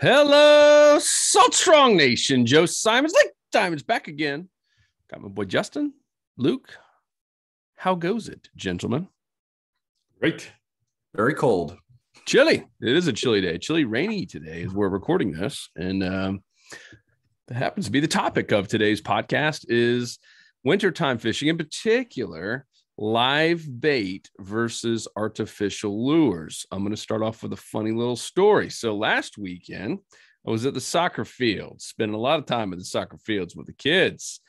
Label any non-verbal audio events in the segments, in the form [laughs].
Hello, Salt Strong Nation. Joe Simonds, like Diamonds, back again. Got my boy Justin, Luke. How goes it, gentlemen? Great. Very cold. Chilly. It is a chilly day. Chilly, rainy today as we're recording this, and um, that happens to be the topic of today's podcast is wintertime fishing, in particular live bait versus artificial lures. I'm going to start off with a funny little story. So last weekend, I was at the soccer field, spending a lot of time at the soccer fields with the kids.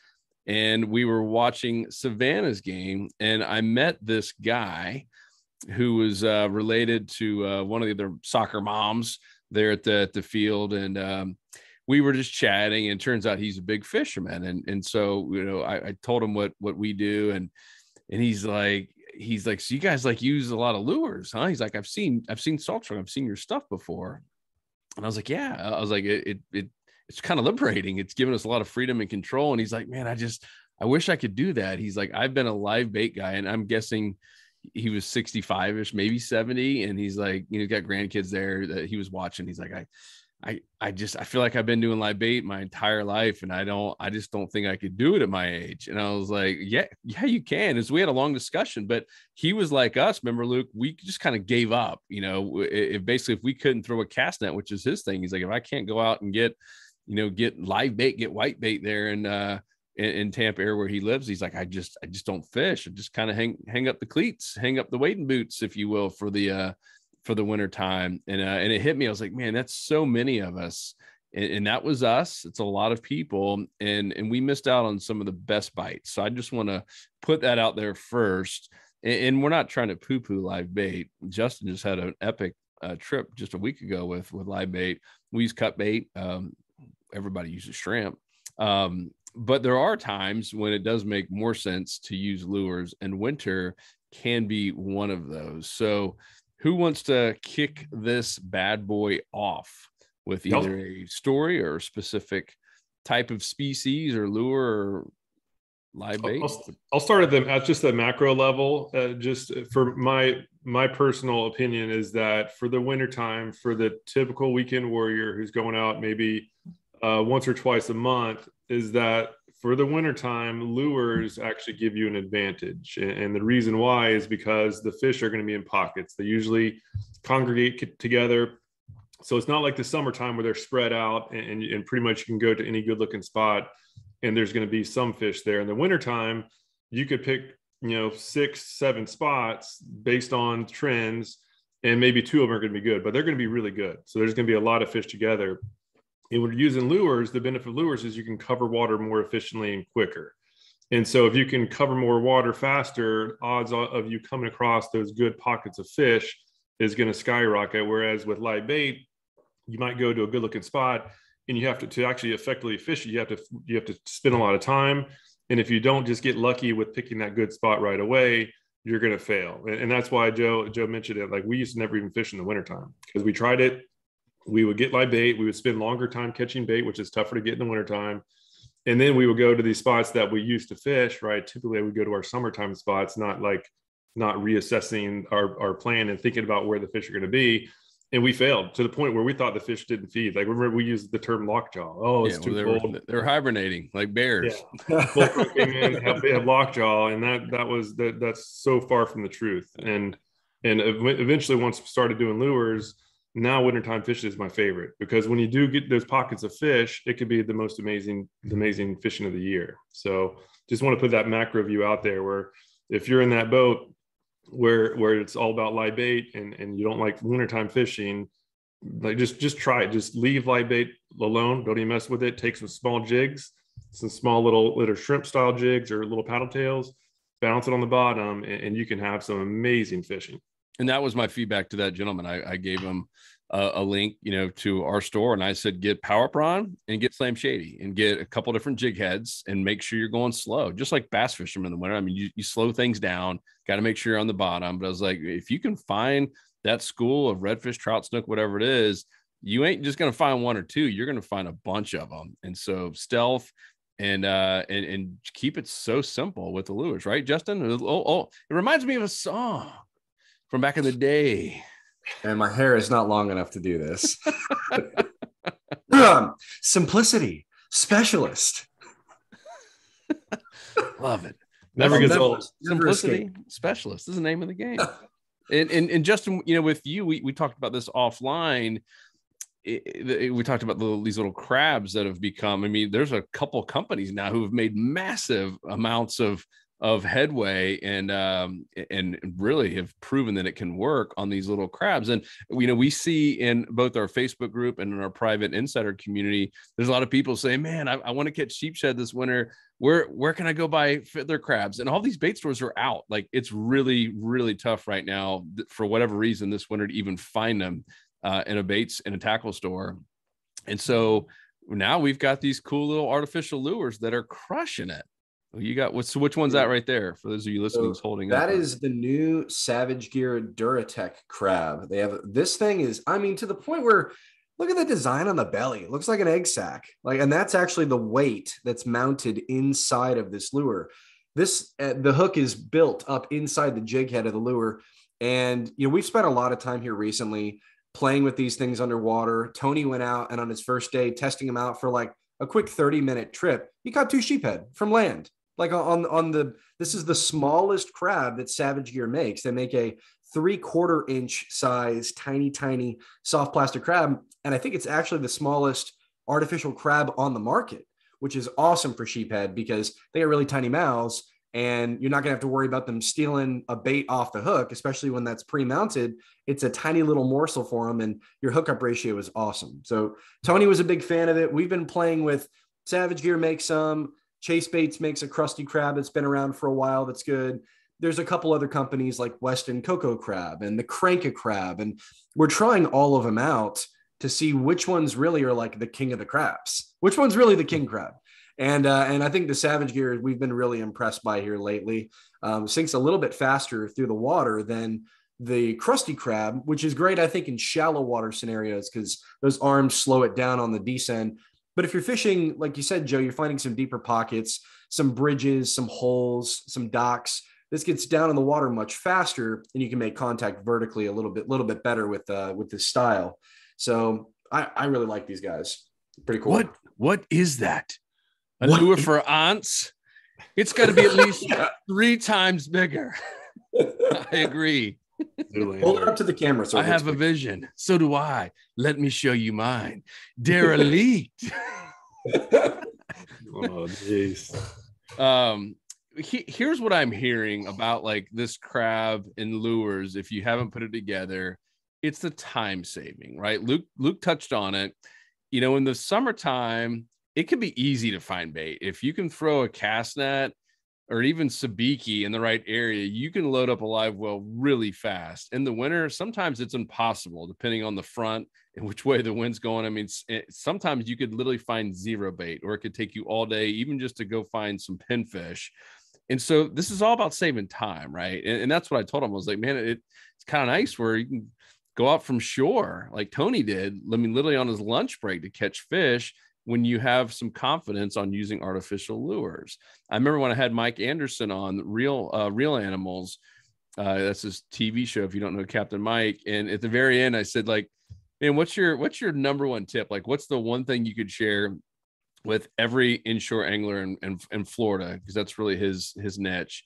And we were watching Savannah's game, and I met this guy who was uh, related to uh, one of the other soccer moms there at the, at the field. And um, we were just chatting, and turns out he's a big fisherman. And, and so, you know, I, I told him what, what we do. And and he's like he's like so you guys like use a lot of lures huh? He's like i've seen i've seen salt strong i've seen your stuff before. And i was like yeah. I was like it it, it it's kind of liberating. It's given us a lot of freedom and control. And he's like man i just i wish i could do that. He's like i've been a live bait guy and i'm guessing he was 65ish maybe 70 and he's like you know got grandkids there that he was watching. He's like i I I just I feel like I've been doing live bait my entire life and I don't I just don't think I could do it at my age. And I was like, yeah, yeah, you can. As we had a long discussion, but he was like us. Remember, Luke, we just kind of gave up. You know, if basically if we couldn't throw a cast net, which is his thing, he's like, if I can't go out and get, you know, get live bait, get white bait there and uh in, in Tampa area where he lives, he's like, I just I just don't fish. I just kind of hang hang up the cleats, hang up the wading boots, if you will, for the uh for the winter time. And uh, and it hit me i was like man that's so many of us. And, and, that was us. It's a lot of people. And and we missed out on some of the best bites. So i just want to put that out there first. And, and, we're not trying to poo poo live bait. Justin just had an epic uh, trip just a week ago with with live bait. We use cut bait um, everybody uses shrimp. Um, but there are times when it does make more sense to use lures and winter can be one of those. So who wants to kick this bad boy off with either nope. a story or a specific type of species or lure or live bait? I'll, I'll start at the at just the macro level. Uh, just for my my personal opinion is that for the wintertime, for the typical weekend warrior who's going out maybe uh, once or twice a month, is that for the wintertime, lures actually give you an advantage. And the reason why is because the fish are going to be in pockets. They usually congregate together. So it's not like the summertime where they're spread out and, and pretty much you can go to any good looking spot and there's going to be some fish there. In the wintertime, you could pick, you know, six, seven spots based on trends, and maybe two of them are going to be good, but they're going to be really good. So there's going to be a lot of fish together and when you're using lures, the benefit of lures is you can cover water more efficiently and quicker. And so if you can cover more water faster, odds of you coming across those good pockets of fish is going to skyrocket. Whereas with live bait, you might go to a good looking spot and you have to, to actually effectively fish you have to you have to spend a lot of time. And if you don't just get lucky with picking that good spot right away, you're going to fail. And, and that's why Joe Joe mentioned it. Like we used to never even fish in the wintertime because we tried it we would get live bait. We would spend longer time catching bait, which is tougher to get in the wintertime. And then we would go to these spots that we used to fish, right? Typically, we go to our summertime spots, not like not reassessing our, our plan and thinking about where the fish are going to be. And we failed to the point where we thought the fish didn't feed. Like remember, we used the term lockjaw. Oh, it's yeah, too well, cold. They're hibernating like bears. Yeah. came in, have, they have lockjaw, and that that was that that's so far from the truth. And and eventually, once we started doing lures, now wintertime fishing is my favorite because when you do get those pockets of fish, it could be the most amazing, mm-hmm. amazing fishing of the year. So just want to put that macro view out there where if you're in that boat where where it's all about live bait and, and you don't like wintertime fishing, like just just try it. Just leave live bait alone. Don't even mess with it. Take some small jigs, some small little little shrimp style jigs or little paddle tails, bounce it on the bottom, and, and you can have some amazing fishing and that was my feedback to that gentleman. I, I gave him a, a, link, you know, to our store, and I said, get Power Prawn and get Slam Shady, and get a couple different jig heads, and make sure you're going slow, just like bass fishermen in the winter. I mean, you, you slow things down, got to make sure you're on the bottom. But I was like, if you can find that school of redfish, trout, snook, whatever it is, you ain't just going to find one or two. You're going to find a bunch of them. And so stealth and uh and and keep it so simple with the lures, right, Justin? Oh, oh, it reminds me of a song from back in the day. And my hair is not long enough to do this. [laughs] Um, simplicity specialist. Love it. Never gets old. Simplicity escape. specialist is the name of the game. and, and and Justin, you know, with you, we, we talked about this offline. It- it- we talked about the, these little crabs that have become. I mean, there's a couple companies now who have made massive amounts of of headway and um and really have proven that it can work on these little crabs and you know we see in both our facebook group and in our private insider community there's a lot of people saying man i, I want to catch sheepshead this winter where where can I go buy fiddler crabs? And all these bait stores are out. Like it's really really tough right now for whatever reason this winter to even find them uh, in a baits in a tackle store. And so now we've got these cool little artificial lures that are crushing it. You got what's which one's that right there? For those of you listening, who's holding That up? is the new Savage Gear Duratech crab. They have this thing is, I mean, to the point where look at the design on the belly. It looks like an egg sac. Like, and that's actually the weight that's mounted inside of this lure. This uh, the hook is built up inside the jig head of the lure. And you know, we've spent a lot of time here recently playing with these things underwater. Tony went out and on his first day testing them out for like a quick 30 minute trip. He caught two sheephead from land like on on the this is the smallest crab that savage gear makes. They make a three quarter inch size tiny tiny soft plastic crab and i think it's actually the smallest artificial crab on the market which is awesome for sheephead because they got really tiny mouths and you're not going to have to worry about them stealing a bait off the hook especially when that's pre-mounted. It's a tiny little morsel for them and your hookup ratio is awesome. So tony was a big fan of it. We've been playing with savage gear makes some Chase Baits makes a crusty crab that's been around for a while that's good. There's a couple other companies like Weston Cocoa Crab and the Cranka Crab. And we're trying all of them out to see which ones really are like the king of the crabs, which one's really the king crab. And, uh, and I think the Savage Gear we've been really impressed by here lately. Um, sinks a little bit faster through the water than the crusty crab, which is great, I think, in shallow water scenarios because those arms slow it down on the descent. But if you're fishing, like you said, Joe, you're finding some deeper pockets, some bridges, some holes, some docks. This gets down in the water much faster, and you can make contact vertically a little bit, little bit better with uh, with this style. So I, I really like these guys. Pretty cool. what what is that? A What lure for aunts? It's got to be at least [laughs] Yeah. three times bigger. [laughs] I agree. [laughs] Hold it up to the camera. So I have a vision. So do I. Let me show you mine. [laughs] Derelict. [laughs] Oh, jeez. um, he, here's what I'm hearing about like this crab and lures. If you haven't put it together, it's the time saving, right? Luke Luke touched on it. You know, in the summertime, it can be easy to find bait. If you can throw a cast net or even sabiki in the right area, you can load up a live well really fast. In the winter, sometimes it's impossible depending on the front and which way the wind's going. I mean, it- eh, sometimes you could literally find zero bait, or it could take you all day, even just to go find some pinfish. And so this is all about saving time, right? And, and that's what I told him. I was like, man, it, it's kind of nice where you can go out from shore like Tony did. I mean, literally on his lunch break to catch fish when you have some confidence on using artificial lures. I remember when I had Mike Anderson on Reel uh, Reel Animals. Uh, that's his TV show. If you don't know Captain Mike, and at the very end, I said like, "Man, what's your what's your number one tip? Like, what's the one thing you could share with every inshore angler in, in, in Florida because that's really his his niche?"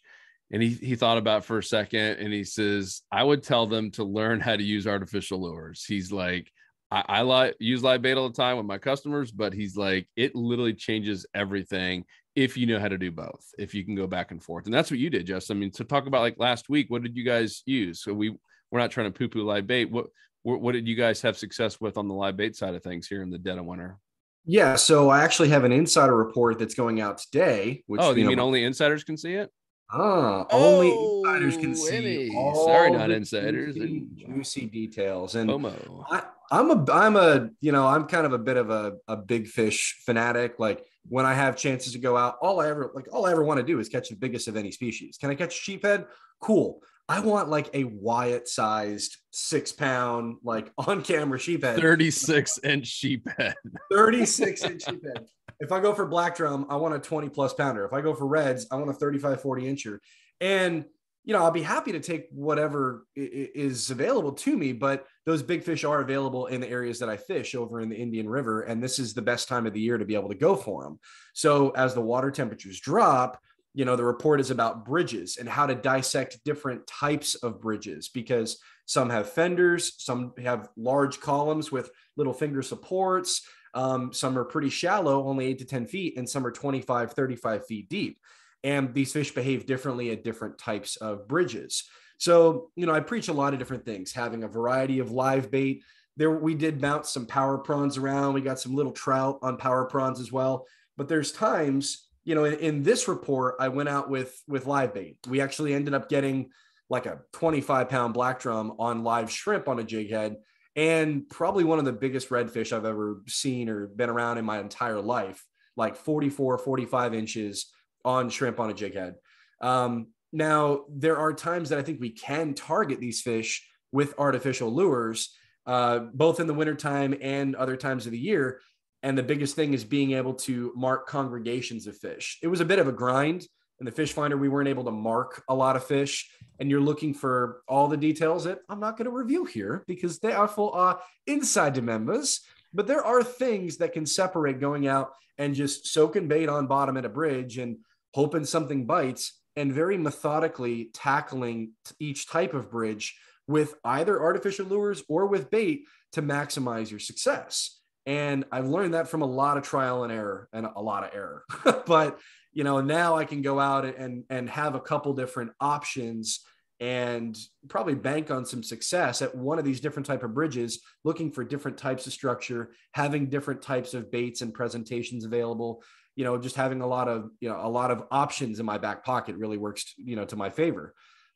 And he he thought about for a second, and he says, "I would tell them to learn how to use artificial lures." He's like, I, I like use live bait all the time with my customers, but he's like, it literally changes everything if you know how to do both, if you can go back and forth. And that's what you did, Justin. I mean, to talk about like last week, what did you guys use? So we we're not trying to poo-poo live bait. What what, what did you guys have success with on the live bait side of things here in the dead of winter? Yeah, so I actually have an insider report that's going out today. Which oh, you know, mean only insiders can see it? Ah, only Oh, insiders can see. All Sorry, not the insiders. Juicy, juicy details, and Homo. I, I'm a, I'm a, you know, I'm kind of a bit of a, a big fish fanatic. Like when I have chances to go out, all I ever, like, all I ever want to do is catch the biggest of any species. Can I catch a sheephead? Cool. I want like a Wyatt sized six pound, like [laughs] on camera sheephead. 36 inch sheephead. 36 inch sheephead. If I go for black drum, I want a 20 plus pounder. If I go for reds, I want a 35, 40 incher. And you know, I'll be happy to take whatever is available to me, but those big fish are available in the areas that I fish over in the Indian River. And this is the best time of the year to be able to go for them. So as the water temperatures drop, you know, the report is about bridges and how to dissect different types of bridges because some have fenders, some have large columns with little finger supports. Um, some are pretty shallow, only eight to 10 feet, and some are 25, 35 feet deep and these fish behave differently at different types of bridges. So, you know, I preach a lot of different things, having a variety of live bait. There, we did mount some power prawns around. We got some little trout on power prawns as well. But there's times, you know, in, in this report, I went out with with live bait. We actually ended up getting like a 25 pound black drum on live shrimp on a jig head, and probably one of the biggest redfish I've ever seen or been around in my entire life, like 44, 45 inches on shrimp on a jig head. Um, now, there are times that I think we can target these fish with artificial lures, uh, both in the wintertime and other times of the year. And the biggest thing is being able to mark congregations of fish. It was a bit of a grind. The fish finder, we weren't able to mark a lot of fish, and you're looking for all the details that I'm not going to review here because they are for uh, inside the members. But there are things that can separate going out and just soaking bait on bottom at a bridge and hoping something bites, and very methodically tackling each type of bridge with either artificial lures or with bait to maximize your success. And I've learned that from a lot of trial and error and a lot of error. [laughs] but you know, now I can go out and and have a couple different options and probably bank on some success at one of these different type of bridges looking for different types of structure having different types of baits and presentations available you know, just having a lot of, you know, a lot of options in my back pocket really works, you know, to my favor.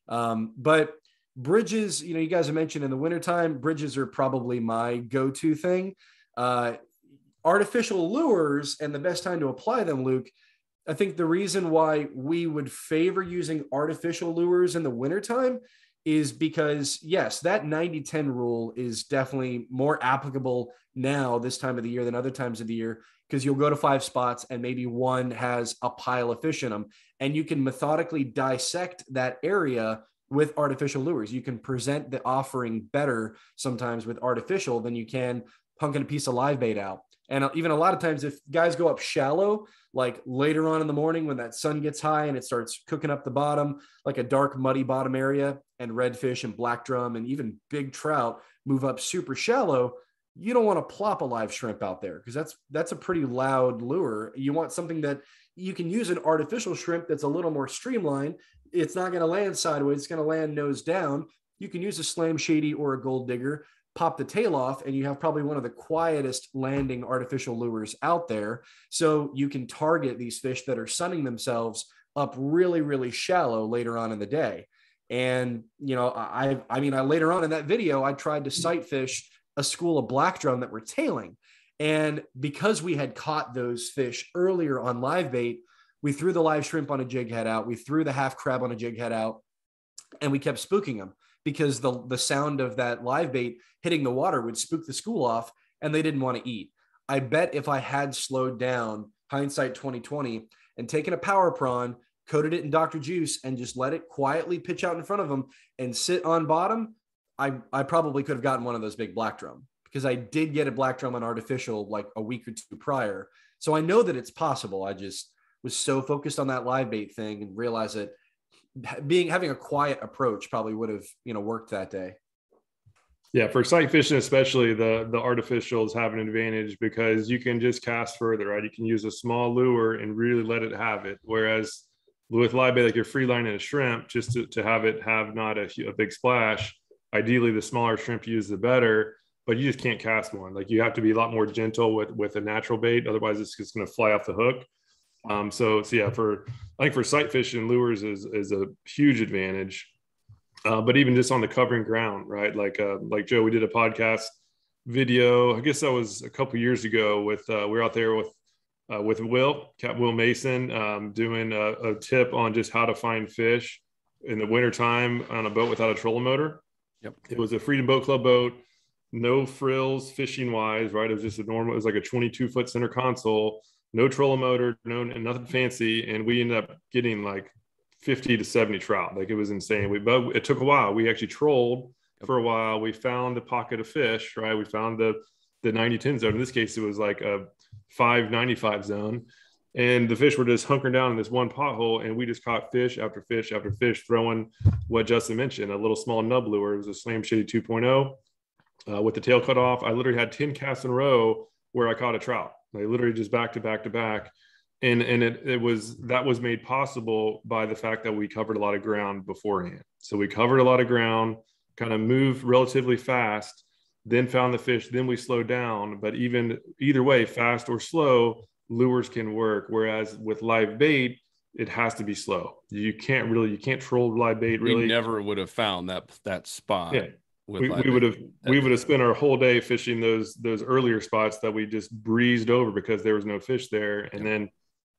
Um, but bridges, you know, you guys have mentioned in the wintertime, bridges are probably my go-to thing. Uh, artificial lures and the best time to apply them, Luke, I think the reason why we would favor using artificial lures in the wintertime is because yes, that 90-10 rule is definitely more applicable now this time of the year than other times of the year because you'll go to five spots and maybe one has a pile of fish in them and you can methodically dissect that area with artificial lures. You can present the offering better sometimes with artificial than you can punking a piece of live bait out and uh, even a lot of times if guys go up shallow like later on in the morning when that sun gets high and it starts cooking up the bottom like a dark muddy bottom area and redfish and black drum and even big trout move up super shallow you don't want to plop a live shrimp out there because that's that's a pretty loud lure. You want something that you can use an artificial shrimp that's a little more streamlined. It's not going to land sideways, it's going to land nose down. You can use a slam shady or a gold digger, pop the tail off, and you have probably one of the quietest landing artificial lures out there. So you can target these fish that are sunning themselves up really, really shallow later on in the day. And you know, I I mean, I later on in that video, I tried to sight fish a school of black drum that were tailing. And because we had caught those fish earlier on live bait, we threw the live shrimp on a jig head out. We threw the half crab on a jig head out, and we kept spooking them because the the sound of that live bait hitting the water would spook the school off, and they didn't want to eat. I bet if I had slowed down, hindsight 2020, and taken a power prawn, coated it in Dr. Juice, and just let it quietly pitch out in front of them and sit on bottom, I I probably could have gotten one of those big black drum because I did get a black drum on artificial like a week or two prior. So I know that it's possible. I just was so focused on that live bait thing and realized that being having a quiet approach probably would have you know worked that day. Yeah, for sight fishing especially, the the artificials have an advantage because you can just cast further, right? You can use a small lure and really let it have it. Whereas with live bait, like you're free lining a shrimp, just to, to have it have not a, a big splash, ideally the smaller shrimp you use the better but you just can't cast one like you have to be a lot more gentle with with a natural bait otherwise it's just going to fly off the hook um, so so yeah for i think for sight fishing lures is is a huge advantage uh, but even just on the covering ground right like uh, like joe we did a podcast video i guess that was a couple years ago with uh, we were out there with uh, with will cap will mason um, doing a, a tip on just how to find fish in the wintertime on a boat without a trolling motor Yep. It was a Freedom Boat Club boat, no frills fishing wise, right? It was just a normal, it was like a 22 foot center console, no trolling motor, no nothing fancy. And we ended up getting like 50 to 70 trout. Like it was insane. We, but it took a while. We actually trolled for a while. We found the pocket of fish, right? We found the, the 90 10 zone. In this case, it was like a 595 zone. And the fish were just hunkering down in this one pothole. And we just caught fish after fish after fish, throwing what Justin mentioned a little small nub lure. It was a Slam Shady 2.0 uh, with the tail cut off. I literally had 10 casts in a row where I caught a trout. Like literally just back to back to back. And, and it, it was that was made possible by the fact that we covered a lot of ground beforehand. So we covered a lot of ground, kind of moved relatively fast, then found the fish, then we slowed down. But even either way, fast or slow, lures can work. Whereas with live bait, it has to be slow. You can't really, you can't troll live bait. Really, we never would have found that that spot. Yeah, we, we would have we would have spent our whole day fishing those those earlier spots that we just breezed over because there was no fish there. And then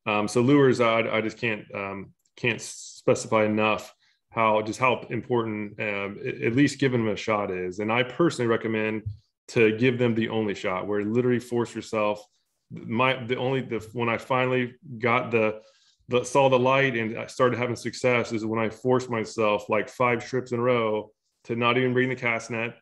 um, so lures I, I just can't um, can't specify enough how just how important uh, at least giving them a shot is. And i personally recommend to give them the only shot where literally force yourself. My the only the when i finally got the the saw the light and i started having success is when i forced myself like five trips in a row to not even bring the cast net,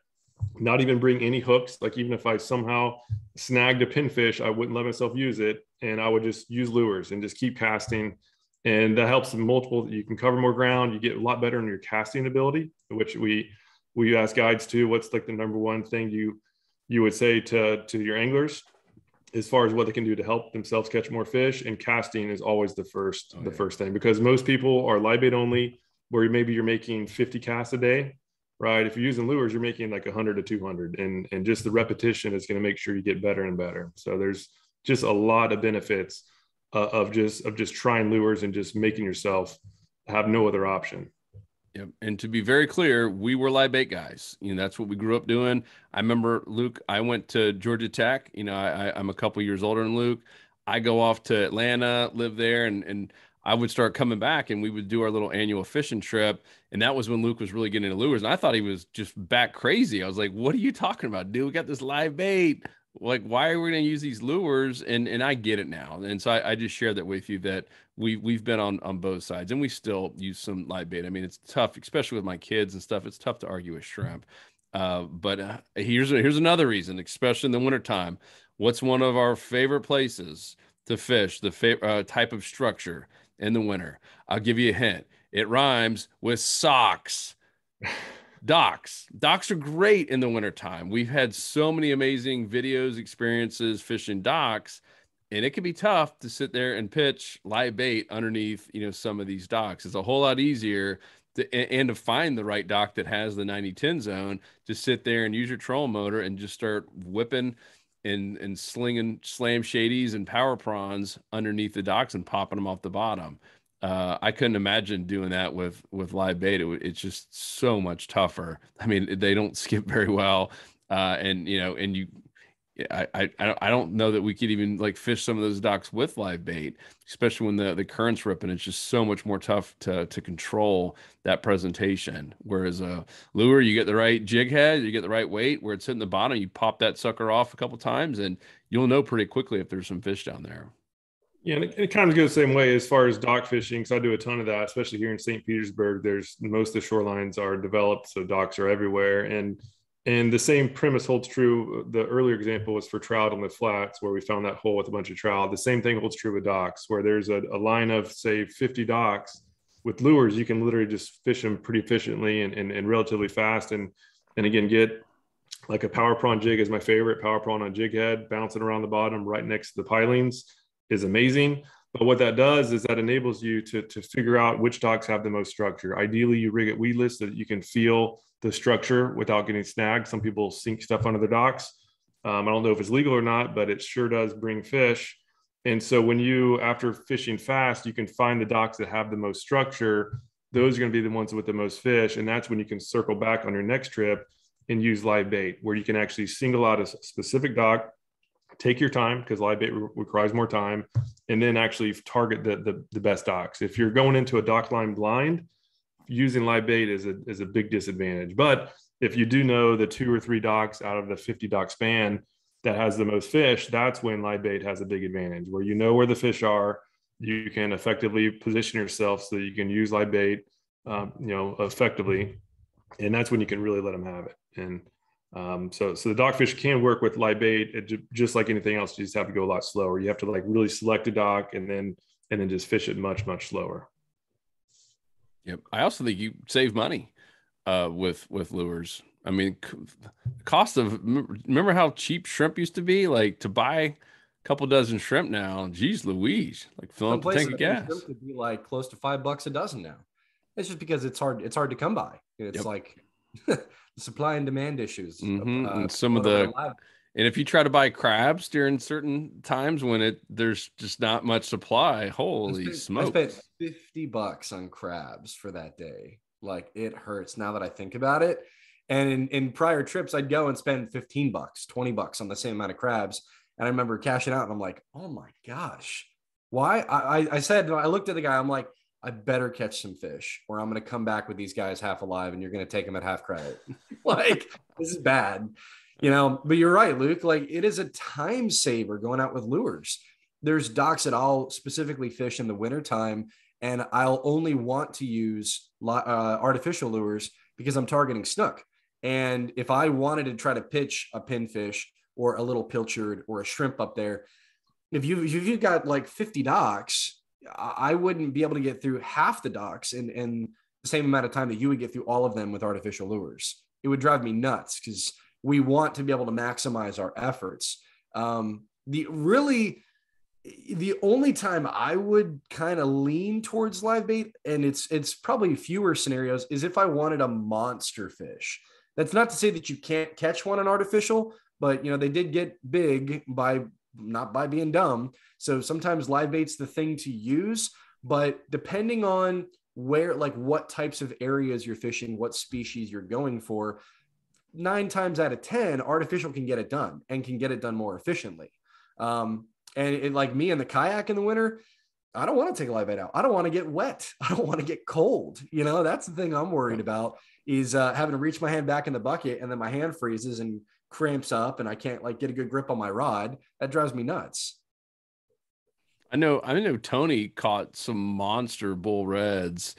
not even bring any hooks. Like even if I somehow snagged a pinfish, I wouldn't let myself use it, and I would just use lures and just keep casting. And that helps in multiple. You can cover more ground. You get a lot better in your casting ability, which we we ask guides too. What's like the number one thing you you would say to to your anglers as far as what they can do to help themselves catch more fish? And casting is always the first oh, the yeah. first thing because most people are live bait only, where maybe you're making 50 casts a day right? If you're using lures, you're making like 100 to 200, and and just the repetition is going to make sure you get better and better. So there's just a lot of benefits uh, of just of just trying lures and just making yourself have no other option. Yep. And to be very clear, we were live bait guys. You know, that's what we grew up doing. I remember Luke, I went to Georgia Tech. You know, I, I'm a couple years older than Luke. I go off to Atlanta, live there, and and I would start coming back and we would do our little annual fishing trip. And that was when Luke was really getting into lures. And I thought he was just back crazy. I was like, what are you talking about, dude? We got this live bait. Like, why are we going to use these lures? And and I get it now. And so I, I just share that with you that we we've been on on both sides and we still use some live bait. I mean, it's tough, especially with my kids and stuff. It's tough to argue with shrimp. Uh, but uh, here's here's another reason, especially in the wintertime. What's one of our favorite places to fish? The fa- uh, type of structure in the winter. I'll give you a hint. It rhymes with socks. [laughs] docks. Docks are great in the wintertime. We've had so many amazing videos, experiences fishing docks, and it can be tough to sit there and pitch live bait underneath, you know, some of these docks. It's a whole lot easier to, and to find the right dock that has the 90-10 zone to sit there and use your trolling motor and just start whipping and and slinging slam shadies and power prawns underneath the docks and popping them off the bottom. Uh, I couldn't imagine doing that with with live bait. It, it's just so much tougher. I mean, they don't [laughs] skip very well, uh, and you know, and you I, I I don't know that we could even like fish some of those docks with live bait, especially when the the current's ripping. It's just so much more tough to to control that presentation. Whereas a lure, you get the right jig head, you get the right weight where it's hitting the bottom. You pop that sucker off a couple times, and you'll know pretty quickly if there's some fish down there. Yeah, and it, it kind of goes the same way as far as dock fishing. Because I do a ton of that, especially here in St. Petersburg. There's most of the shorelines are developed, so docks are everywhere, and and the same premise holds true. The earlier example was for trout on the flats, where we found that hole with a bunch of trout. The same thing holds true with docks, where there's a, a line of, say, 50 docks with lures. You can literally just fish them pretty efficiently and, and, and relatively fast. And, and again, get like a power prawn jig is my favorite. Power prawn on jig head, bouncing around the bottom right next to the pilings is amazing. But what that does is that enables you to, to figure out which docks have the most structure. Ideally, you rig it weedless so that you can feel the structure without getting snagged. Some people sink stuff under the docks. Um, I don't know if it's legal or not, but it sure does bring fish. And so when you, after fishing fast, you can find the docks that have the most structure. Those are going to be the ones with the most fish. And that's when you can circle back on your next trip and use live bait, where you can actually single out a specific dock, take your time because live bait re- requires more time, and then actually target the, the, the best docks. If you're going into a dock line blind, using live bait is a, is a big disadvantage. But if you do know the two or three docks out of the 50 dock span that has the most fish, that's when live bait has a big advantage where you know where the fish are. you can effectively position yourself so that you can use live bait, um, you know, effectively, and that's when you can really let them have it. And um, so, so the dogfish can work with live bait, it, just like anything else. You just have to go a lot slower. You have to like really select a dock and then and then just fish it much much slower. Yep. I also think you save money uh, with with lures. I mean, cost of remember how cheap shrimp used to be? Like to buy a couple dozen shrimp now, geez Louise, like filling up a tank of gas. Could be like close to five bucks a dozen now. It's just because it's hard. It's hard to come by. It's yep. like the [laughs] supply and demand issues. Mm-hmm. Uh, and some of the and if you try to buy crabs during certain times when it there's just not much supply, holy smoke! I spent fifty bucks on crabs for that day. Like it hurts now that I think about it. And in, in prior trips, I'd go and spend 15 bucks, 20 bucks on the same amount of crabs. And I remember cashing out and I'm like, oh my gosh, why? I, I said, I looked at the guy, I'm like, I better catch some fish or I'm going to come back with these guys half alive and you're going to take them at half credit. [laughs] like, this is bad, you know. But you're right, Luke. Like, it is a time saver going out with lures. There's docks that I'll specifically fish in the wintertime and I'll only want to use uh, artificial lures because I'm targeting snook. And if I wanted to try to pitch a pinfish or a little pilchard or a shrimp up there, if you if you've got like 50 docks, I wouldn't be able to get through half the docks in, in the same amount of time that you would get through all of them with artificial lures. It would drive me nuts because we want to be able to maximize our efforts. Um, the really the only time I would kind of lean towards live bait, and it's it's probably fewer scenarios, is if I wanted a monster fish. That's not to say that you can't catch one on artificial, but you know they did get big by not by being dumb. So sometimes live bait's the thing to use, but depending on where, like what types of areas you're fishing, what species you're going for, nine times out of ten, artificial can get it done and can get it done more efficiently. Um, and it, like me in the kayak in the winter, I don't want to take a live bait out. I don't want to get wet. [laughs] I don't want to get cold. You know, that's the thing I'm worried about is uh, having to reach my hand back in the bucket and then my hand freezes and cramps up and I can't like get a good grip on my rod. That drives me nuts. I know I know Tony caught some monster bull reds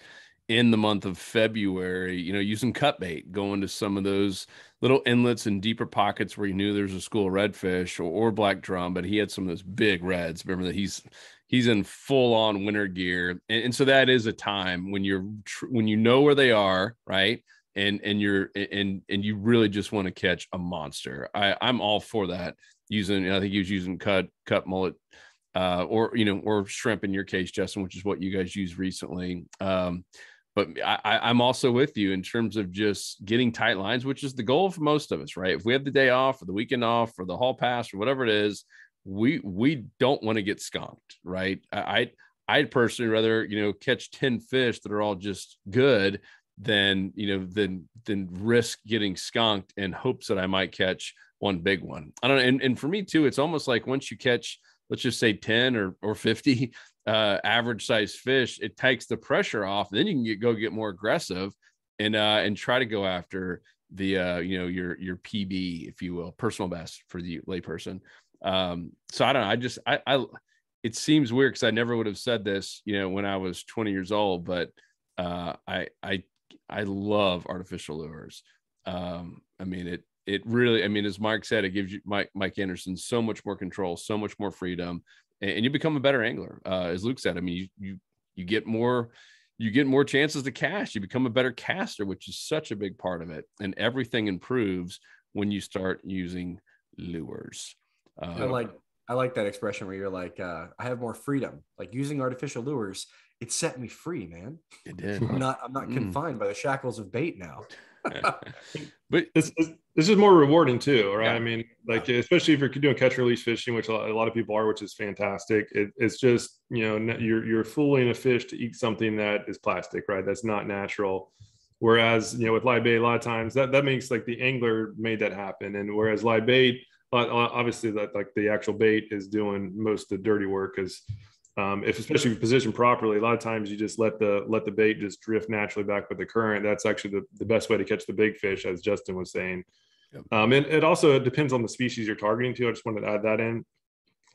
in the month of February, you know, using cut bait, going to some of those little inlets and deeper pockets where he knew there's a school of redfish or, or black drum, but he had some of those big reds. Remember that he's he's in full on winter gear, and, and so that is a time when you're when you know where they are, right? And and you're and and you really just want to catch a monster. I I'm all for that. Using I think he was using cut cut mullet. Uh, or you know, or shrimp in your case, Justin, which is what you guys used recently. Um, but I, I'm also with you in terms of just getting tight lines, which is the goal for most of us, right? If we have the day off or the weekend off or the hall pass or whatever it is, we we don't want to get skunked, right? I I'd personally rather you know catch ten fish that are all just good than you know than than risk getting skunked in hopes that I might catch one big one. I don't know. And, and for me too, it's almost like once you catch, let's just say 10 or, or 50, [laughs] uh, average size fish, it takes the pressure off. Then you can get, go get more aggressive and uh, and try to go after the uh, you know your your PB, if you will, personal best for the layperson. Um, so I don't know. I just I, I it seems weird because I never would have said this, you know, when I was 20 years old, but uh, I I I love artificial lures. Um, I mean it it really, I mean, as Mike said, it gives you Mike Mike Anderson so much more control, so much more freedom and, you become a better angler. Uh, as Luke said, I mean, you, you you get more you get more chances to cast. You become a better caster, which is such a big part of it. And everything improves when you start using lures. Uh, I like I like that expression where you're like, uh, I have more freedom. Like using artificial lures, it set me free, man. It did. [laughs] I'm not I'm not mm. confined by the shackles of bait now. [laughs] but this, this is more rewarding too, right? Yeah. I mean, like especially if you're doing catch release fishing, which a lot of people are, which is fantastic. It, it's just you know you're you're fooling a fish to eat something that is plastic, right? That's not natural. Whereas you know with live bait, a lot of times that that makes like the angler made that happen, and whereas live bait, obviously that like the actual bait is doing most of the dirty work because um, if especially if you position properly, a lot of times you just let the let the bait just drift naturally back with the current. That's actually the, the best way to catch the big fish, as Justin was saying. Yep. Um, and it also depends on the species you're targeting to. I just wanted to add that in.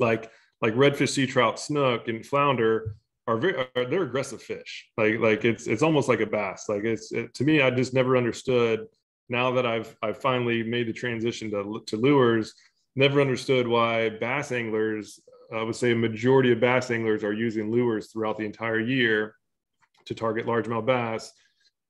Like like redfish, sea trout, snook, and flounder are very are, they're aggressive fish. Like like it's it's almost like a bass. Like it's it, to me, I just never understood. Now that I've I've finally made the transition to to lures, never understood why bass anglers. I would say a majority of bass anglers are using lures throughout the entire year to target largemouth bass,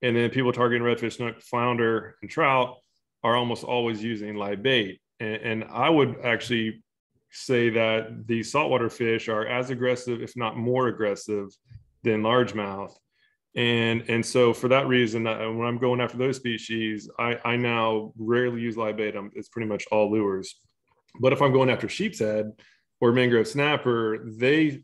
and then people targeting redfish, snook, flounder, and trout are almost always using live bait. And, and I would actually say that the saltwater fish are as aggressive, if not more aggressive, than largemouth. And and so for that reason, when I'm going after those species, I, I now rarely use live bait. I'm, it's pretty much all lures. But if I'm going after sheep's head or mangrove snapper, they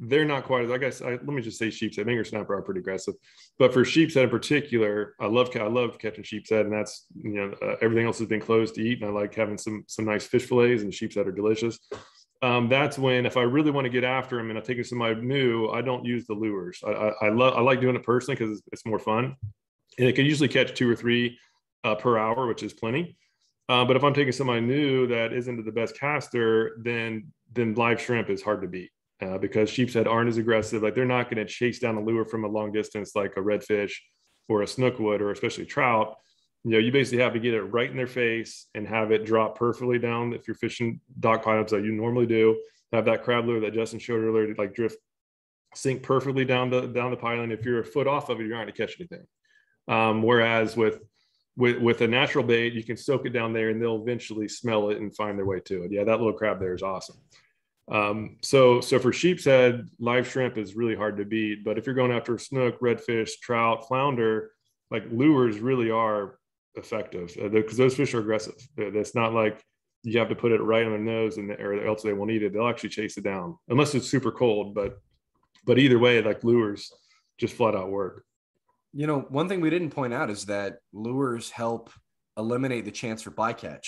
they're not quite as I guess. I, let me just say sheep's. Mangrove snapper are pretty aggressive, but for sheep's head in particular, I love I love catching sheep's head, and that's you know uh, everything else has been closed to eat, and I like having some some nice fish fillets, and sheep's head are delicious. Um, that's when if I really want to get after them and I'm taking somebody new, I don't use the lures. I, I, I love I like doing it personally because it's, it's, more fun, and it can usually catch two or three uh, per hour, which is plenty. Uh, but if I'm taking somebody new that isn't the best caster, then then live shrimp is hard to beat uh, because sheep's head aren't as aggressive. Like they're not going to chase down a lure from a long distance like a redfish or a snook would, or especially trout. You know, you basically have to get it right in their face and have it drop perfectly down. If you're fishing dock piles like you normally do, have that crab lure that Justin showed earlier, like drift, sink perfectly down the down the. And if you're a foot off of it, you're not going to catch anything. Um, whereas with with with a natural bait, you can soak it down there, and they'll eventually smell it and find their way to it. Yeah, that little crab there is awesome. Um, so, so for sheep's head, live shrimp is really hard to beat. But if you're going after snook, redfish, trout, flounder, like lures really are effective because uh, those fish are aggressive. It's not like you have to put it right on their nose and or else they won't eat it. They'll actually chase it down unless it's super cold. But but either way, like lures just flat out work. You know, one thing we didn't point out is that lures help eliminate the chance for bycatch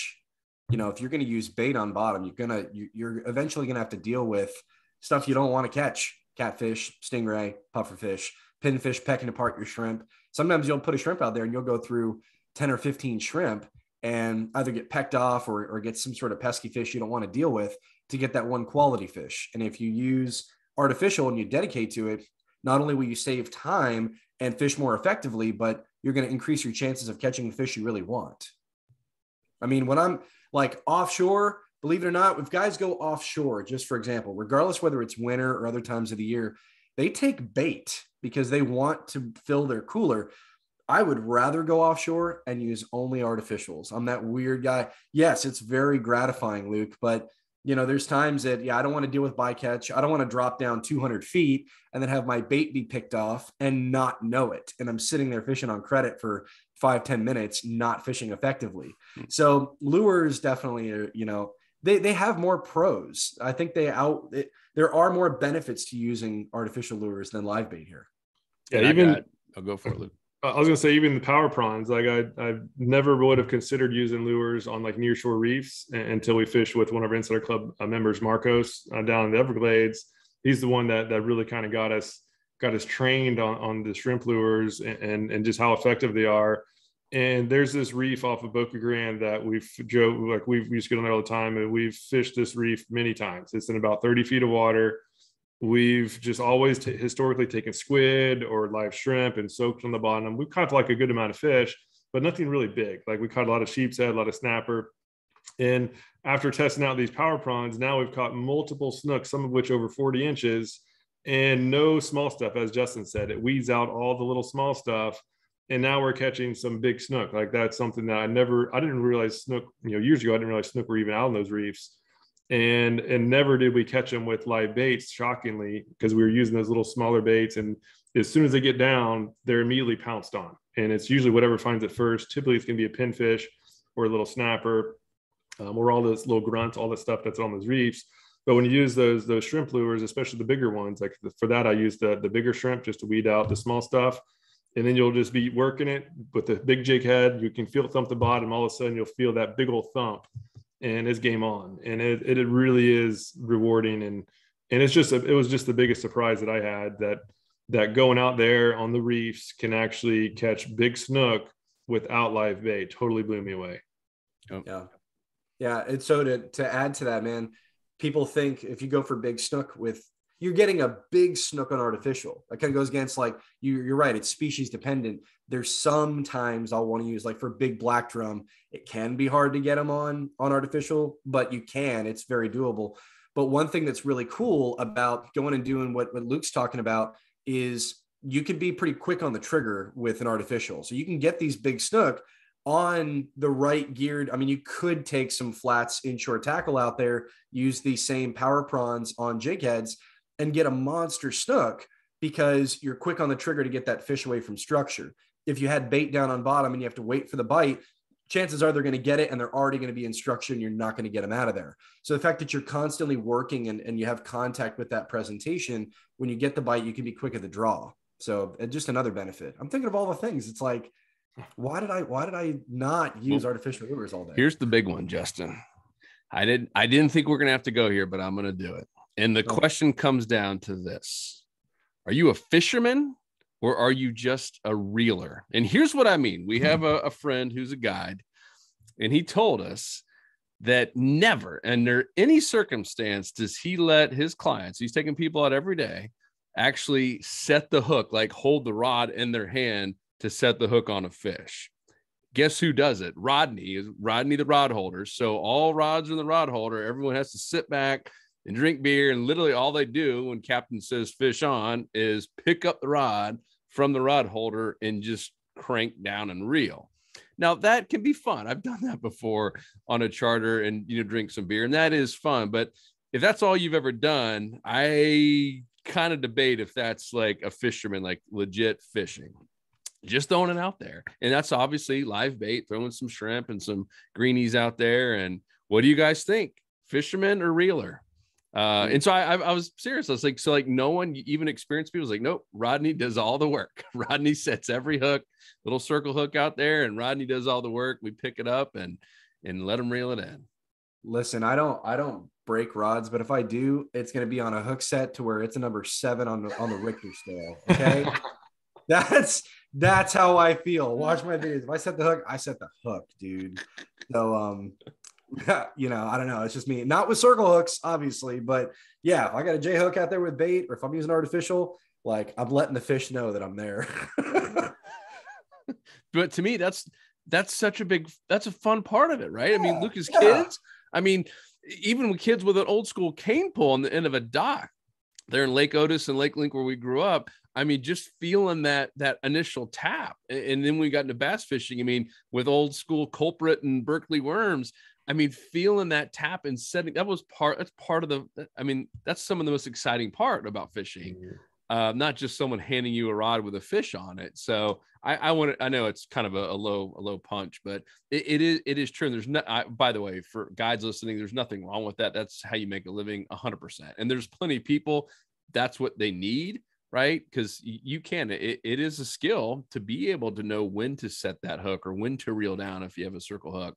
you know, if you're going to use bait on bottom, you're going to, you're eventually going to have to deal with stuff you don't want to catch catfish, stingray, pufferfish, pinfish pecking apart your shrimp. Sometimes you'll put a shrimp out there and you'll go through 10 or 15 shrimp and either get pecked off or, or get some sort of pesky fish you don't want to deal with to get that one quality fish. And if you use artificial and you dedicate to it, not only will you save time and fish more effectively, but you're going to increase your chances of catching the fish you really want. I mean, when I'm like offshore, believe it or not, if guys go offshore, just for example, regardless whether it's winter or other times of the year, they take bait because they want to fill their cooler. I would rather go offshore and use only artificials. I'm that weird guy. Yes, it's very gratifying, Luke, but you know, there's times that, yeah, I don't want to deal with bycatch. I don't want to drop down 200 feet and then have my bait be picked off and not know it. And I'm sitting there fishing on credit for five ten minutes, not fishing effectively. Hmm. So lures definitely, uh, you know, they, they have more pros. I think they out, it, there are more benefits to using artificial lures than live bait here. Yeah, and even got, I'll go for it, Luke. I was gonna say even the power prawns, like I I never would have considered using lures on like near shore reefs until we fished with one of our insider club uh, members, Marcos, uh, down in the Everglades. He's the one that that really kind of got us got us trained on on the shrimp lures and, and and just how effective they are. And there's this reef off of Boca Grande that we've Joe like we've we used to on there all the time, and we've fished this reef many times. It's in about 30 feet of water We've just always t- historically taken squid or live shrimp and soaked on the bottom. We've caught like a good amount of fish, but nothing really big. Like we caught a lot of sheep's head, a lot of snapper. And after testing out these power prawns, now we've caught multiple snooks, some of which over 40 inches, and no small stuff. As Justin said, it weeds out all the little small stuff. And now we're catching some big snook. Like that's something that I never, I didn't realize snook, you know, years ago, I didn't realize snook were even out in those reefs and and never did we catch them with live baits shockingly because we were using those little smaller baits and as soon as they get down they're immediately pounced on. And it's usually whatever finds it first. Typically it's going to be a pinfish or a little snapper um, or all this little grunts all the stuff that's on those reefs. But when you use those those shrimp lures especially the bigger ones like for that i use the the bigger shrimp just to weed out the small stuff. And then you'll just be working it with the big jig head. You can feel thump the bottom. All of a sudden you'll feel that big old thump and it's game on. And it, it really is rewarding. And and it's just a, it was just the biggest surprise that i had that that going out there on the reefs can actually catch big snook without live bait. Totally blew me away. Yeah. Yeah. And so to to add to that man people think if you go for big snook with you're getting a big snook on artificial. That kind of goes against like you, you're right. It's species dependent. There's sometimes I'll want to use like for big black drum. It can be hard to get them on on artificial, but you can. It's very doable. But one thing that's really cool about going and doing what, what Luke's talking about is you can be pretty quick on the trigger with an artificial. So you can get these big snook on the right geared. I mean, you could take some flats inshore tackle out there, use the same power prawns on jig heads, and get a monster snook because you're quick on the trigger to get that fish away from structure. If you had bait down on bottom and you have to wait for the bite, chances are they're going to get it and they're already going to be in structure and you're not going to get them out of there. So the fact that you're constantly working and, and you have contact with that presentation, when you get the bite, you can be quick at the draw. So just another benefit. I'm thinking of all the things. It's like, why did I why did I not use well, artificial lures all day? Here's the big one, Justin. I didn't I didn't think we are gonna have to go here, but I'm gonna do it. And the question comes down to this: Are you a fisherman or are you just a reeler? And here's what I mean: We have hmm. a, a friend who's a guide, and he told us that never under any circumstance does he let his clients, he's taking people out every day, actually set the hook, like hold the rod in their hand to set the hook on a fish. Guess who does it? Rodney is Rodney the rod holder. So all rods in the rod holder, everyone has to sit back and drink beer. And literally all they do when captain says fish on is pick up the rod from the rod holder and just crank down and reel. Now that can be fun. I've done that before on a charter and you know drink some beer and that is fun. But if that's all you've ever done, I kind of debate if that's like a fisherman, like legit fishing. Just throwing it out there. And that's obviously live bait, throwing some shrimp and some greenies out there. And what do you guys think? Fisherman or reeler? Uh, and so I, I, was serious. I was like, so like no one even experienced people was like, nope, Rodney does all the work. [laughs] Rodney sets every hook, little circle hook out there, and Rodney does all the work. We pick it up and and let him reel it in. Listen, I don't I don't break rods, but if I do, it's gonna be on a hook set to where it's a number seven on the on the Richter scale. Okay. [laughs] [laughs] that's that's how I feel. Watch my videos. If I set the hook, I set the hook, dude. So um [laughs] you know, I don't know. It's just me. Not with circle hooks, obviously, but yeah, if I got a J hook out there with bait, or if I'm using artificial, like I'm letting the fish know that I'm there. [laughs] but to me, that's that's such a big that's a fun part of it, right? Yeah, I mean, Lucas yeah. kids. I mean, even with kids with an old school cane pole on the end of a dock, there in Lake Otis and Lake Link where we grew up. I mean, just feeling that that initial tap, and then we got into bass fishing. I mean, with old school culprit and Berkley worms. I mean, feeling that tap and setting that was part. That's part of the. I mean, that's some of the most exciting part about fishing. Mm-hmm. Uh, not just someone handing you a rod with a fish on it. So I, I want to. I know it's kind of a, a low, a low punch, but it, it is. It is true. And there's no. I, by the way, for guides listening, there's nothing wrong with that. That's how you make a living, hundred percent. And there's plenty of people. That's what they need right? Because you can, it, it is a skill to be able to know when to set that hook or when to reel down if you have a circle hook.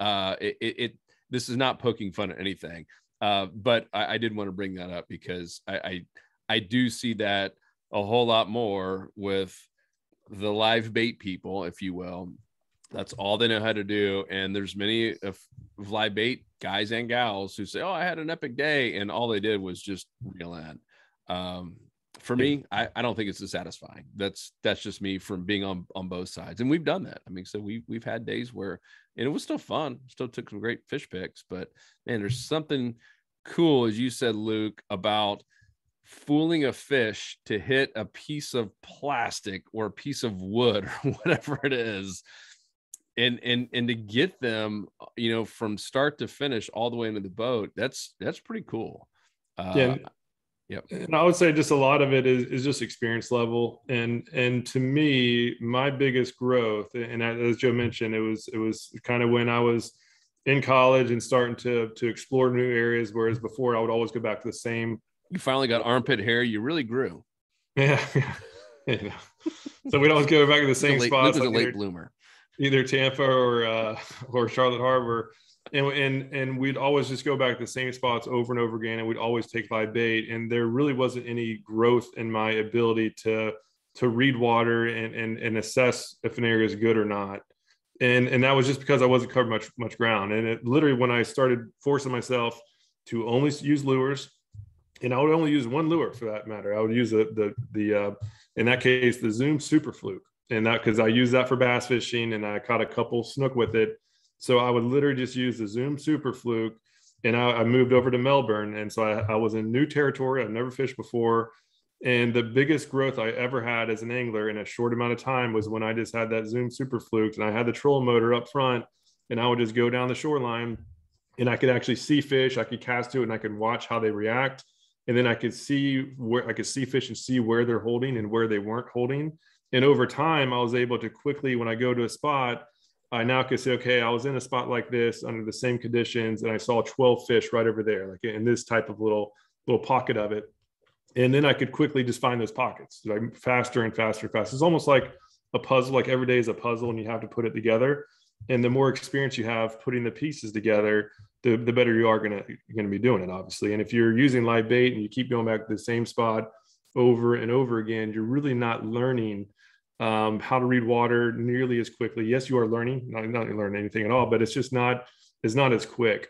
Uh, it, it, this is not poking fun at anything, uh, but I, I did want to bring that up because I, I, I do see that a whole lot more with the live bait people, if you will. That's all they know how to do, and there's many of live bait guys and gals who say, "Oh, I had an epic day," and all they did was just reel in. Um, for me, I, I don't think it's as satisfying. That's that's just me from being on on both sides, and we've done that. I mean, so we we've had days where, and it was still fun. Still took some great fish picks, but man, there's something cool, as you said, Luke, about fooling a fish to hit a piece of plastic or a piece of wood [laughs] or whatever it is and and and to get them you know from start to finish all the way into the boat that's that's pretty cool uh, yeah Yep. And I would say just a lot of it is, is just experience level. And and to me, my biggest growth, and as Joe mentioned, it was it was kind of when I was in college and starting to to explore new areas. Whereas before I would always go back to the same. You finally got armpit hair. You really grew. [laughs] Yeah. [laughs] So we'd always go back to the same late, spots. Luke like a late either, bloomer. Either Tampa or uh, or Charlotte Harbor and, and and we'd always just go back to the same spots over and over again and we'd always take live bait and there really wasn't any growth in my ability to to read water and and, and assess if an area is good or not and and that was just because i wasn't covering much much ground and it literally when i started forcing myself to only use lures, and I would only use one lure for that matter. I would use the the the uh, in that case the Zoom Super Fluke, and that because I use that for bass fishing, and I caught a couple snook with it. So I would literally just use the Zoom Super Fluke, and I, I moved over to Melbourne, and so I, I was in new territory. I've never fished before. And the biggest growth I ever had as an angler in a short amount of time was when I just had that Zoom Super Fluke and I had the troll motor up front and I would just go down the shoreline and I could actually see fish. I could cast to it and I could watch how they react. And then I could see where I could see fish and see where they're holding and where they weren't holding. And over time, I was able to quickly, when I go to a spot, I now could say, okay, I was in a spot like this under the same conditions, and I saw 12 fish right over there, like in this type of little little pocket of it and then I could quickly just find those pockets like faster and faster, faster. It's almost like a puzzle. Like every day is a puzzle, and you have to put it together. And the more experience you have putting the pieces together, the, the better you are gonna gonna be doing it, obviously. And if you're using live bait and you keep going back to the same spot over and over again, you're really not learning um, how to read water nearly as quickly. Yes, you are learning, not not learning anything at all, but it's just not it's not as quick.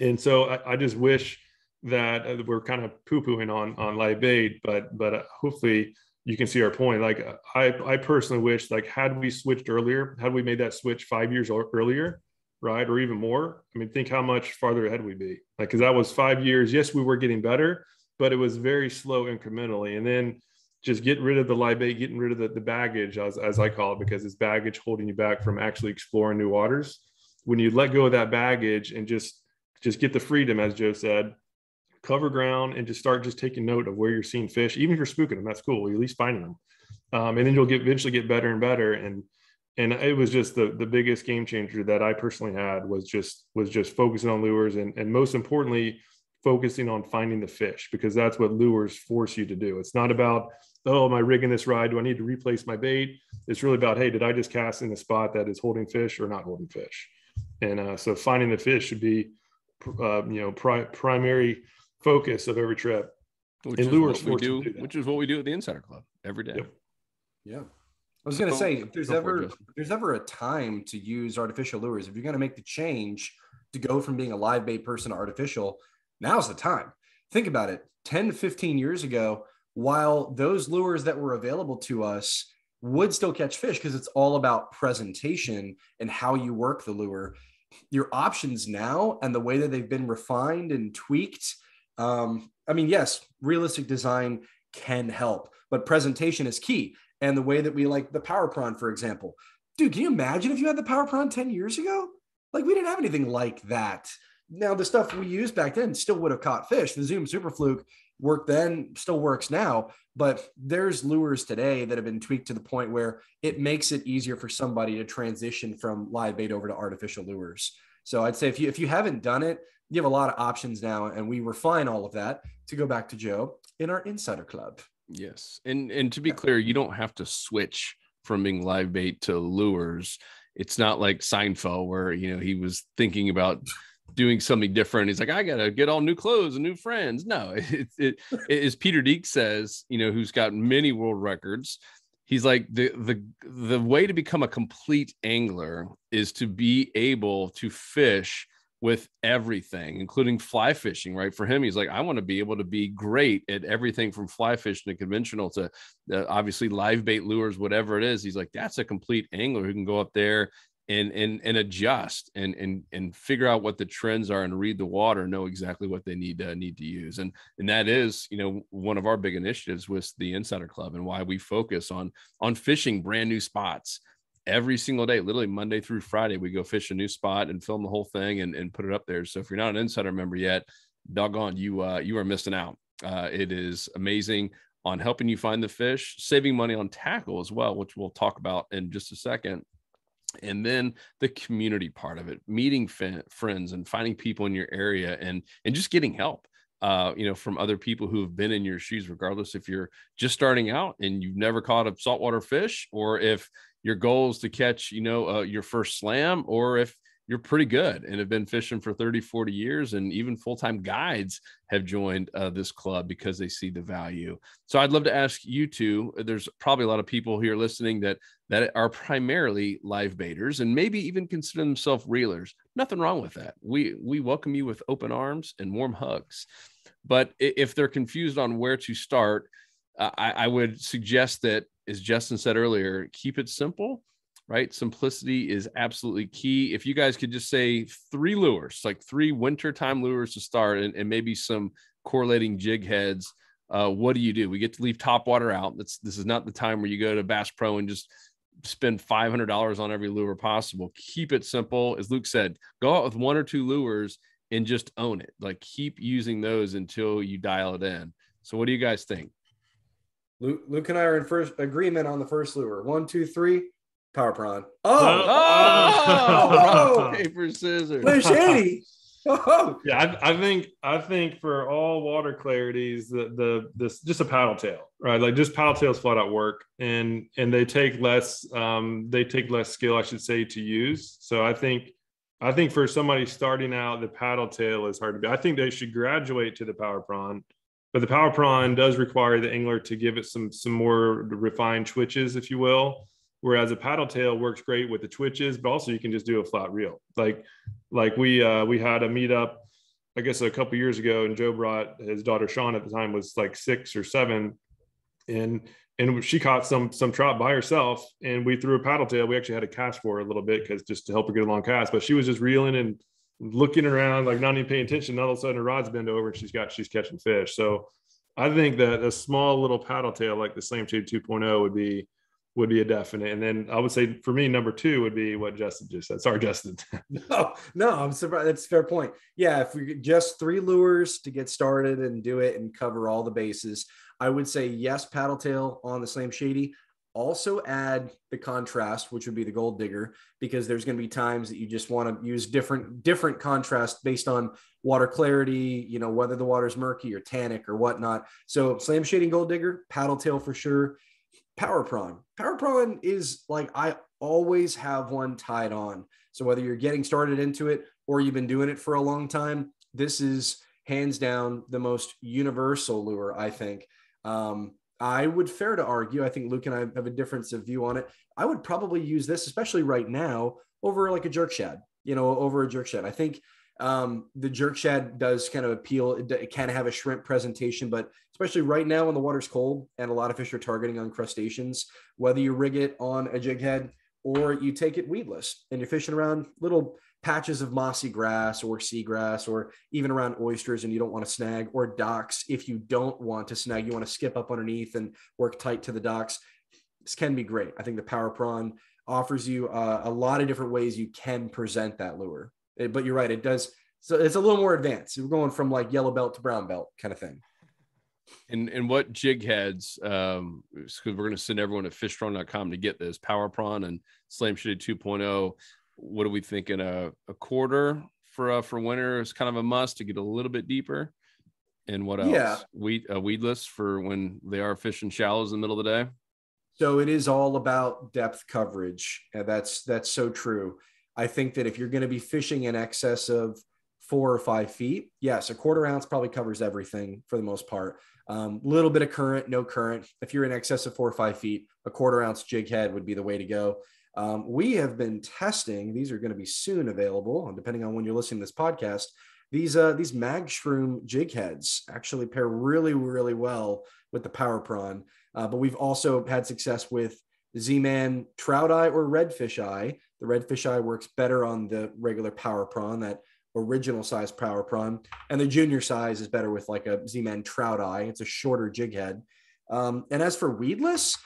And so I, I just wish that uh, we're kind of poo-pooing on on live bait, but but uh, hopefully you can see our point. Like I I personally wish like had we switched earlier, had we made that switch five years earlier, right, or even more. I mean, think how much farther ahead we'd be. Like because that was five years. Yes, we were getting better, but it was very slow incrementally, and then just get rid of the live bait, getting rid of the, the baggage, as, as I call it, because it's baggage holding you back from actually exploring new waters. When you let go of that baggage and just just get the freedom, as Joe said, cover ground and just start just taking note of where you're seeing fish. Even if you're spooking them, that's cool. You're at least finding them, um, and then you'll get eventually get better and better. And and it was just the the biggest game changer that I personally had was just was just focusing on lures and and most importantly focusing on finding the fish because that's what lures force you to do. It's not about oh am I rigging this ride? Do I need to replace my bait? It's really about hey did I just cast in a spot that is holding fish or not holding fish? And uh, so finding the fish should be uh, you know pri- primary focus of every trip. Which and lures we do, do which is what we do at the Insider Club every day. Yep. Yeah. I was going to say, if there's ever if there's ever a time to use artificial lures, if you're going to make the change to go from being a live bait person to artificial, now's the time. Think about it. 10 to 15 years ago, while those lures that were available to us would still catch fish because it's all about presentation and how you work the lure, your options now and the way that they've been refined and tweaked um, I mean, yes, realistic design can help, but presentation is key. And the way that we like the Power Prawn, for example, dude, can you imagine if you had the Power Prawn 10 years ago? Like, we didn't have anything like that. Now, the stuff we used back then still would have caught fish. The Zoom Super Fluke worked then, still works now, but there's lures today that have been tweaked to the point where it makes it easier for somebody to transition from live bait over to artificial lures. So I'd say if you if you haven't done it, you have a lot of options now, and we refine all of that to go back to Joe in our insider club. Yes, and and to be clear, you don't have to switch from being live bait to lures. It's not like Seinfeld where you know he was thinking about doing something different. He's like, I gotta get all new clothes and new friends. No, [laughs] it, it, it as Peter Deek says, you know, who's got many world records. He's like the the the way to become a complete angler is to be able to fish with everything, including fly fishing, right? For him, he's like, I want to be able to be great at everything from fly fishing to conventional to uh, obviously live bait lures, whatever it is. He's like, that's a complete angler who can go up there and and and adjust and and and figure out what the trends are and read the water, know exactly what they need to need to use. And and that is, you know, one of our big initiatives with the Insider Club and why we focus on on fishing brand new spots every single day, literally Monday through Friday, we go fish a new spot and film the whole thing and, and put it up there. So if you're not an insider member yet, doggone you, uh, you are missing out. Uh, it is amazing on helping you find the fish, saving money on tackle as well, which we'll talk about in just a second. And then the community part of it, meeting f- friends and finding people in your area and and just getting help uh, you know, from other people who have been in your shoes, regardless if you're just starting out and you've never caught a saltwater fish, or if your goal is to catch, you know, uh, your first slam, or if you're pretty good and have been fishing for 30, 40 years. And even full time guides have joined uh, this club because they see the value. So I'd love to ask you two. There's probably a lot of people here listening that that are primarily live baiters and maybe even consider themselves reelers. Nothing wrong with that. We we welcome you with open arms and warm hugs. But if they're confused on where to start, uh, I, I would suggest that, as Justin said earlier, keep it simple right? Simplicity is absolutely key. If you guys could just say three lures, like three wintertime lures to start, and, and maybe some correlating jig heads, uh, what do you do? We get to leave top water out. That's this is not the time where you go to Bass Pro and just spend five hundred dollars on every lure possible. Keep it simple, as Luke said. Go out with one or two lures and just own it. Like keep using those until you dial it in. So, what do you guys think? Luke, Luke and I are in first agreement on the first lure. One, two, three. Power prawn. Oh, oh, oh, oh. [laughs] paper scissors. They're shady. [laughs] Oh. Yeah, I, I, think I think for all water clarities, the the this just a paddle tail, right? Like just paddle tails flat out work, and and they take less um they take less skill, I should say, to use. So I think I think for somebody starting out, the paddle tail is hard to be. I think they should graduate to the power prawn, but the power prawn does require the angler to give it some some more refined twitches, if you will. Whereas a paddle tail works great with the twitches, but also you can just do a flat reel. Like, like we uh, we had a meetup, I guess a couple years ago, and Joe brought his daughter Sean at the time was like six or seven, and and she caught some some trout by herself, and we threw a paddle tail. We actually had to cast for her a little bit because just to help her get a long cast, but she was just reeling and looking around like not even paying attention. And all of a sudden, her rod's bend over and she's got she's catching fish. So I think that a small little paddle tail like the Slam Shady 2.0 would be would be a definite. And then I would say for me, number two would be what Justin just said. Sorry, Justin. [laughs] no, no, I'm surprised. That's fair point. Yeah, if we just three lures to get started and do it and cover all the bases, I would say yes, paddle tail on the Slam Shady. Also add the contrast, which would be the gold digger, because there's going to be times that you just want to use different different contrast based on water clarity, you know, whether the water's murky or tannic or whatnot. So slam shading gold digger, paddle tail for sure power prawn. Power prawn is like I always have one tied on. So whether you're getting started into it or you've been doing it for a long time, this is hands down the most universal lure, I think. Um, I would fair to argue, I think Luke and I have a difference of view on it. I would probably use this, especially right now, over like a jerk shad, you know, over a jerk shad. I think um, the jerk shad does kind of appeal. It, it, can have a shrimp presentation, but especially right now when the water's cold and a lot of fish are targeting on crustaceans, whether you rig it on a jig head or you take it weedless and you're fishing around little patches of mossy grass or seagrass or even around oysters and you don't want to snag or docks if you don't want to snag. You want to skip up underneath and work tight to the docks. This can be great. I think the power prawn offers you uh, a lot of different ways you can present that lure but you're right. It does. So it's a little more advanced. We're going from like yellow belt to brown belt kind of thing. And and what jig heads, um, because we're going to send everyone to fishstrong.com to get this power prawn and slam shady 2.0. What are we thinking? A, a quarter for uh, for winter is kind of a must to get a little bit deeper. And what else? Yeah. Weed, uh, weedless for when they are fishing shallows in the middle of the day. So it is all about depth coverage. And that's that's so true. I think that if you're going to be fishing in excess of four or five feet, yes, a quarter ounce probably covers everything for the most part. A um, little bit of current, no current. If you're in excess of four or five feet, a quarter ounce jig head would be the way to go. Um, we have been testing; these are going to be soon available, depending on when you're listening to this podcast. These uh, these mag shroom jig heads actually pair really, really well with the power prawn. Uh, but we've also had success with Z-Man trout eye or redfish eye. The redfish eye works better on the regular power prawn, that original size power prawn, and the junior size is better with like a Z-Man trout eye. It's a shorter jig head. Um, and as for weedless,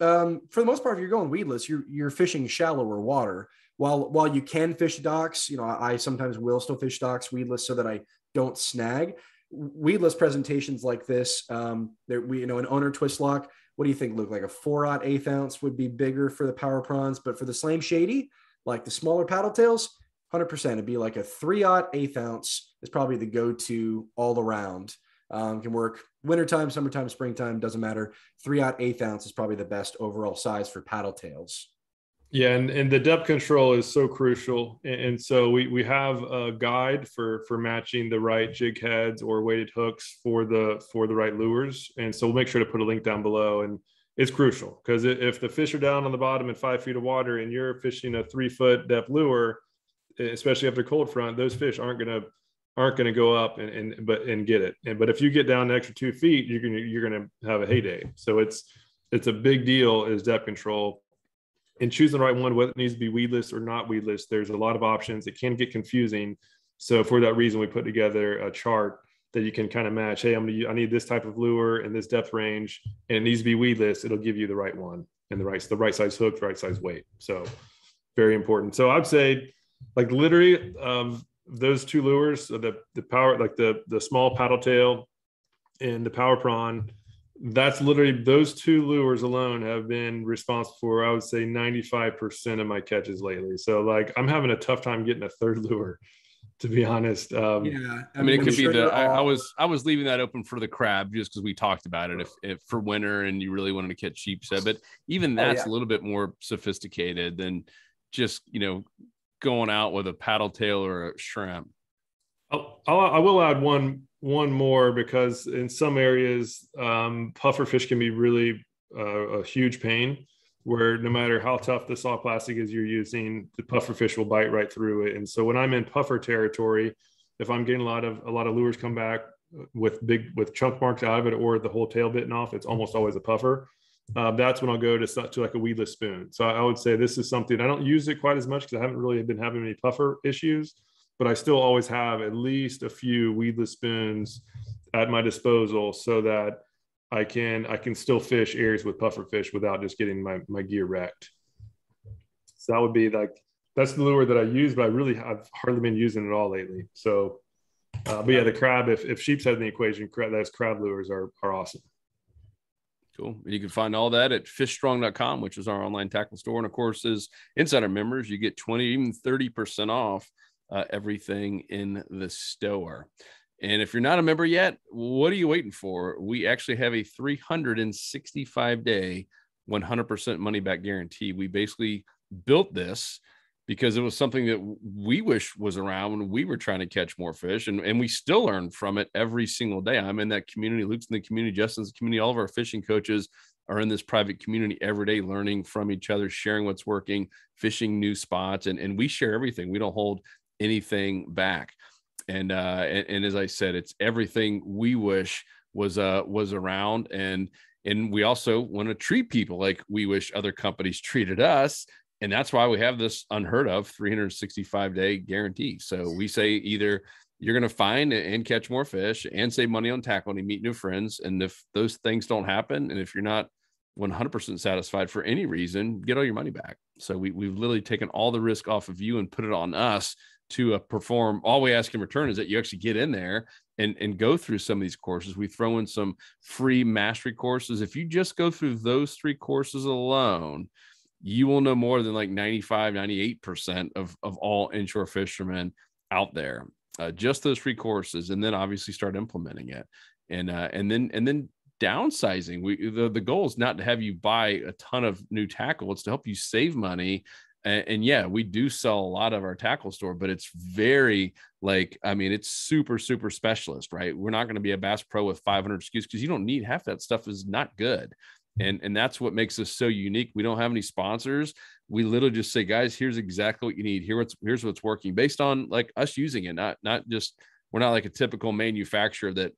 um, for the most part, if you're going weedless, you're you're fishing shallower water. While while you can fish docks, you know I, I sometimes will still fish docks weedless so that I don't snag. Weedless presentations like this, um, there we you know an owner twist lock what do you think, Luke? Like a four aught eighth ounce would be bigger for the power prawns, but for the slam shady, like the smaller paddle tails, 100%. It'd be like a three aught eighth ounce is probably the go to all around. Um, can work wintertime, summertime, springtime, doesn't matter. Three aught eighth ounce is probably the best overall size for paddle tails. Yeah, and, and the depth control is so crucial. And, and, so we, we have a guide for for matching the right jig heads or weighted hooks for the for the right lures. And so we'll make sure to put a link down below. And it's crucial because if the fish are down on the bottom in five feet of water and you're fishing a three foot depth lure, especially after cold front, those fish aren't gonna aren't gonna go up and, and but and get it. And but if you get down an extra two feet, you're gonna you're gonna have a heyday. So it's it's a big deal is depth control and choosing the right one, whether it needs to be weedless or not weedless, there's a lot of options. It can get confusing. So for that reason, we put together a chart that you can kind of match. Hey, I'm gonna I need this type of lure and this depth range, and it needs to be weedless. It'll give you the right one and the right the right size hook, the right size weight. So very important. So I'd say, like literally, um, those two lures, the the power like the the small paddle tail and the power prawn that's literally those two lures alone have been responsible for i would say 95% of my catches lately. So like i'm having a tough time getting a third lure to be honest. Um yeah i mean it could be the I, I, was i was leaving that open for the crab just because we talked about it if, if for winter and you really wanted to catch sheepshead but even oh, that's oh, yeah. a little bit more sophisticated than just you know going out with a paddle tail or a shrimp. I'll, I'll I will add one one more because in some areas um, puffer fish can be really uh, a huge pain where no matter how tough the soft plastic is you're using the puffer fish will bite right through it. And so when i'm in puffer territory if i'm getting a lot of a lot of lures come back with big with chunk marks out of it or the whole tail bitten off it's almost always a puffer. Uh, that's when i'll go to, to like a weedless spoon. So i would say this is something i don't use it quite as much because i haven't really been having any puffer issues but I still always have at least a few weedless spoons at my disposal so that I can I can still fish areas with puffer fish without just getting my, my gear wrecked. So that would be like that's the lure that I use, but I really have hardly been using it all lately. So, uh, but yeah, the crab if if sheepshead in the equation, crab, those crab lures are are awesome. Cool. And you can find all that at fishstrong.com, which is our online tackle store. And of course, as insider members, you get 20, even 30% off uh, everything in the store. And if you're not a member yet, what are you waiting for? We actually have a 365 day, 100% money back guarantee. We basically built this because it was something that we wish was around when we were trying to catch more fish and, and we still learn from it every single day i'm in that community luke's in the community justin's the community all of our fishing coaches are in this private community every day learning from each other sharing what's working fishing new spots and, and we share everything we don't hold anything back. And uh, and, and as I said, it's everything we wish was uh was around. And and we also want to treat people like we wish other companies treated us. And that's why we have this unheard of 365 day guarantee. So we say either you're going to find and catch more fish and save money on tackle and meet new friends. And if those things don't happen and if you're not 100% satisfied for any reason get all your money back. So we, we've literally taken all the risk off of you and put it on us to uh, perform. All we ask in return is that you actually get in there and, and go through some of these courses. We throw in some free mastery courses. If you just go through those three courses alone, you will know more than like 95, 98% of, of all inshore fishermen out there. Uh, just those three courses, and then obviously start implementing it. And uh, and then and then downsizing. We the, the goal is not to have you buy a ton of new tackle, it's to help you save money and, and, yeah we do sell a lot of our tackle store but it's very like i mean it's super super specialist right? We're not going to be a bass pro with 500 SKUs because you don't need half that stuff is not good. And and that's what makes us so unique. We don't have any sponsors. We literally just say guys here's exactly what you need. Here what's here's what's working. Based on like us using it not not just we're not like a typical manufacturer that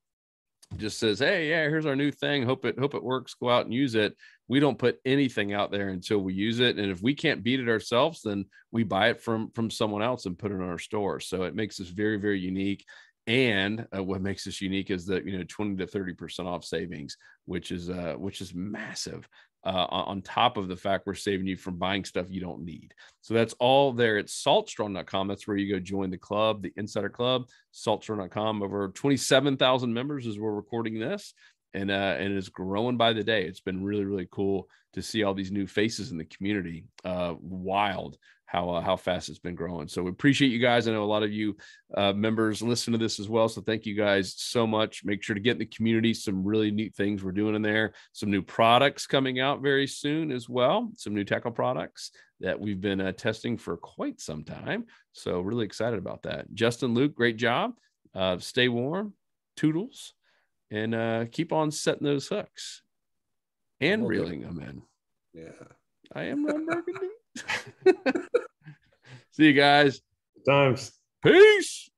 just says, "Hey, yeah, here's our new thing. Hope it hope it works. Go out and use it." We don't put anything out there until we use it, and if we can't beat it ourselves, then we buy it from from someone else and put it in our store. So it makes us very very unique. And uh, what makes us unique is that you know 20 to 30 percent off savings, which is uh, which is massive uh, on top of the fact we're saving you from buying stuff you don't need. So that's all there at saltstrong.com. That's where you go join the club, the insider club, saltstrong.com. Over 27,000 members as we're recording this. And, uh, and it's growing by the day. It's been really, really cool to see all these new faces in the community. Uh, wild how uh, how fast it's been growing. So we appreciate you guys. I know a lot of you uh, members listen to this as well. So thank you guys so much. Make sure to get in the community. Some really neat things we're doing in there. Some new products coming out very soon as well. Some new tackle products that we've been uh, testing for quite some time. So really excited about that. Justin, Luke, great job. Uh, stay warm, toodles, and uh, keep on setting those hooks and reeling them in. Yeah. I am Ron Burgundy. [laughs] [laughs] See you guys. Times. Peace.